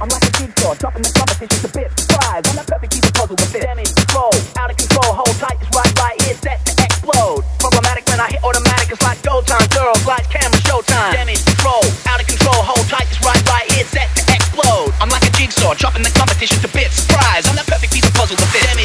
I'm like a jigsaw, dropping the competition to bits, bit I'm I perfect piece of puzzle with this damage control, out of control, hold tight, it's right by ear set to explode. Problematic when I hit automatic, it's like go time, girl, lights, camera, showtime. Damage control, out of control, hold tight, it's right by ear set to explode. I'm like a jigsaw, dropping the competition to bits, surprise. I'm that perfect piece of puzzle with this damage